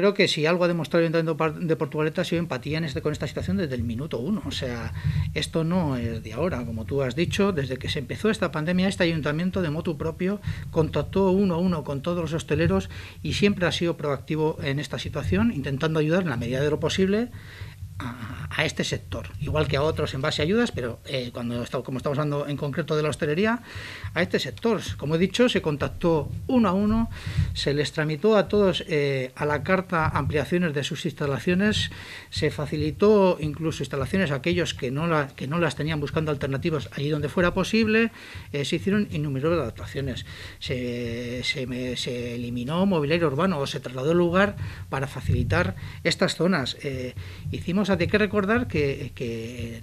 creo que si algo ha demostrado el Ayuntamiento de Portugalete ha sido empatía en este, con esta situación desde el minuto uno. O sea, esto no es de ahora, como tú has dicho, desde que se empezó esta pandemia, este ayuntamiento de motu propio contactó uno a uno con todos los hosteleros y siempre ha sido proactivo en esta situación, intentando ayudar en la medida de lo posible a, este sector, igual que a otros en base a ayudas, pero eh, cuando como estamos hablando en concreto de la hostelería, a este sector. Como he dicho, se contactó uno a uno, se les tramitó a todos eh, a la carta ampliaciones de sus instalaciones, se facilitó incluso instalaciones a aquellos que no, la, que no las tenían buscando alternativas allí donde fuera posible, eh, se hicieron innumerables adaptaciones, se, se, se, eliminó mobiliario urbano o se trasladó el lugar para facilitar estas zonas. hicimos hay que recordar que,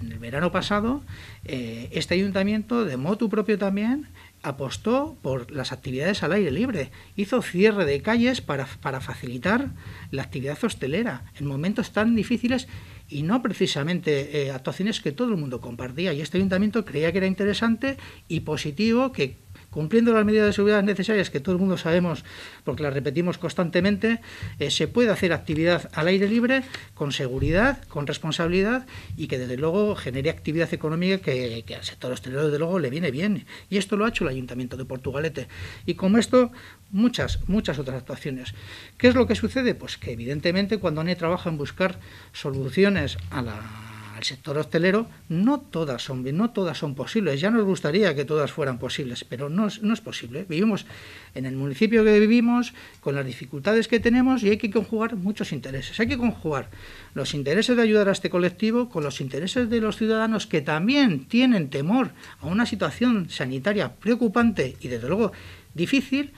en el verano pasado eh, este ayuntamiento, de motu propio también, apostó por las actividades al aire libre, hizo cierre de calles para, facilitar la actividad hostelera en momentos tan difíciles y no precisamente eh, actuaciones que todo el mundo compartía. Y este ayuntamiento creía que era interesante y positivo que cumpliendo las medidas de seguridad necesarias que todo el mundo sabemos, porque las repetimos constantemente, eh, se puede hacer actividad al aire libre con seguridad, con responsabilidad y que desde luego genere actividad económica que, al sector hostelero desde luego le viene bien. Y esto lo ha hecho el Ayuntamiento de Portugalete. Y como esto, muchas, muchas otras actuaciones. ¿Qué es lo que sucede? Pues que evidentemente cuando ANE trabaja en buscar soluciones a la al sector hostelero, no todas son no todas son posibles. Ya nos gustaría que todas fueran posibles, pero no no es posible. Vivimos en el municipio que vivimos, con las dificultades que tenemos, y hay que conjugar muchos intereses. Hay que conjugar los intereses de ayudar a este colectivo con los intereses de los ciudadanos que también tienen temor a una situación sanitaria preocupante y desde luego difícil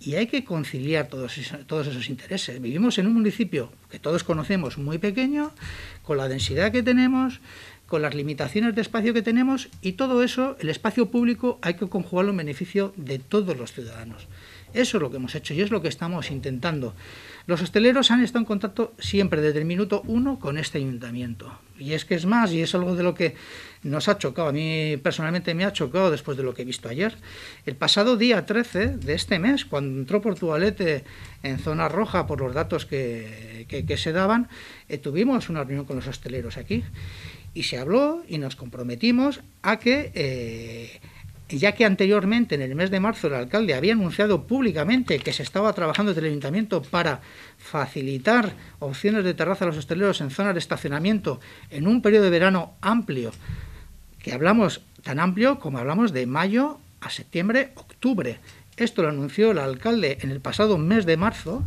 y hay que conciliar todos esos, todos esos intereses. Vivimos en un municipio que todos conocemos muy pequeño, con la densidad que tenemos, con las limitaciones de espacio que tenemos y todo eso, el espacio público, hay que conjugarlo en beneficio de todos los ciudadanos. Eso es lo que hemos hecho y es lo que estamos intentando. Los hosteleros han estado en contacto siempre desde el minuto uno con este ayuntamiento. Y es que es más, y es algo de lo que nos ha chocado, a mí personalmente me ha chocado después de lo que he visto ayer. El pasado día 13 de este mes, cuando entró Portugalete en zona roja por los datos que, se daban, eh, tuvimos una reunión con los hosteleros aquí y se habló y nos comprometimos a que... Eh, ya que anteriormente, en el mes de marzo, el alcalde había anunciado públicamente que se estaba trabajando desde el ayuntamiento para facilitar opciones de terraza a los hosteleros en zonas de estacionamiento en un periodo de verano amplio, que hablamos tan amplio como hablamos de mayo a septiembre, octubre. Esto lo anunció el alcalde en el pasado mes de marzo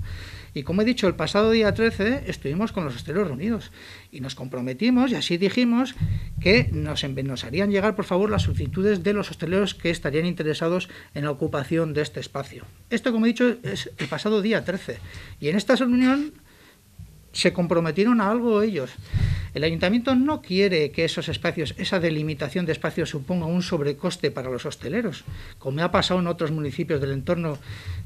y como he dicho, el pasado día 13 estuvimos con los hosteleros reunidos y nos comprometimos y así dijimos que nos, nos harían llegar, por favor, las solicitudes de los hosteleros que estarían interesados en la ocupación de este espacio. Esto, como he dicho, es el pasado día 13. Y en esta reunión se comprometieron a algo ellos. El ayuntamiento no quiere que esos espacios, esa delimitación de espacios suponga un sobrecoste para los hosteleros, como ha pasado en otros municipios del entorno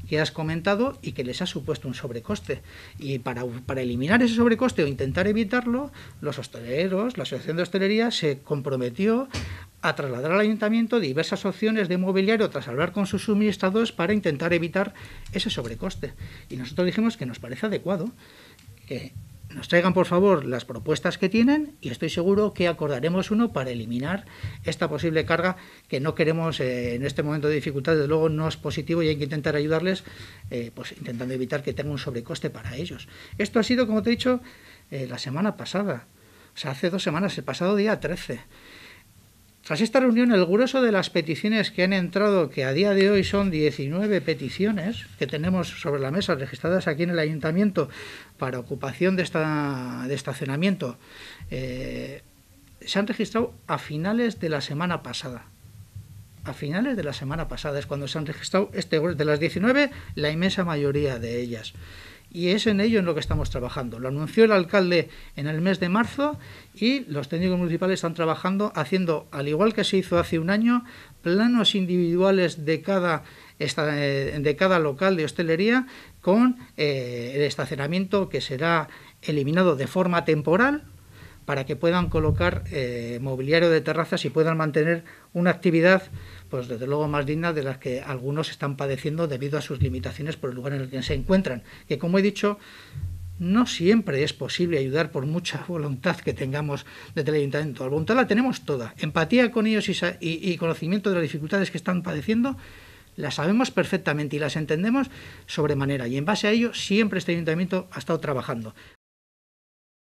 que has comentado y que les ha supuesto un sobrecoste. Y para, para eliminar ese sobrecoste o intentar evitarlo, los hosteleros, la Asociación de Hostelería, se comprometió a trasladar al ayuntamiento diversas opciones de mobiliario tras hablar con sus suministradores para intentar evitar ese sobrecoste. Y nosotros dijimos que nos parece adecuado que nos traigan por favor las propuestas que tienen y estoy seguro que acordaremos uno para eliminar esta posible carga que no queremos eh, en este momento de dificultad, desde luego no es positivo y hay que intentar ayudarles, eh, pues intentando evitar que tenga un sobrecoste para ellos. Esto ha sido, como te he dicho, eh, la semana pasada, o sea, hace dos semanas, el pasado día 13. Tras esta reunión, el grueso de las peticiones que han entrado, que a día de hoy son 19 peticiones que tenemos sobre la mesa registradas aquí en el ayuntamiento para ocupación de, esta, de estacionamiento, eh, se han registrado a finales de la semana pasada. A finales de la semana pasada es cuando se han registrado este de las 19, la inmensa mayoría de ellas y es en ello en lo que estamos trabajando. Lo anunció el alcalde en el mes de marzo y los técnicos municipales están trabajando haciendo, al igual que se hizo hace un año, planos individuales de cada, eh, de cada local de hostelería con eh, el estacionamiento que será eliminado de forma temporal para que puedan colocar eh, mobiliario de terrazas y puedan mantener una actividad pues desde luego más dignas de las que algunos están padeciendo debido a sus limitaciones por el lugar en el que se encuentran. Que como he dicho, no siempre es posible ayudar por mucha voluntad que tengamos desde el ayuntamiento. La voluntad la tenemos toda. Empatía con ellos y, conocimiento de las dificultades que están padeciendo, las sabemos perfectamente y las entendemos sobremanera. Y en base a ello siempre este ayuntamiento ha estado trabajando.